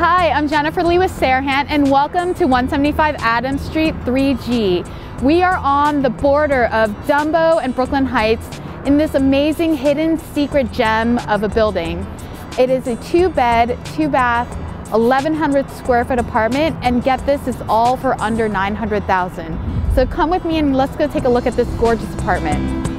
Hi, I'm Jennifer Lee with Serhant and welcome to 175 Adams Street 3G. We are on the border of Dumbo and Brooklyn Heights in this amazing hidden secret gem of a building. It is a two bed, two bath, 1100 square foot apartment and get this it's all for under 900,000. So come with me and let's go take a look at this gorgeous apartment.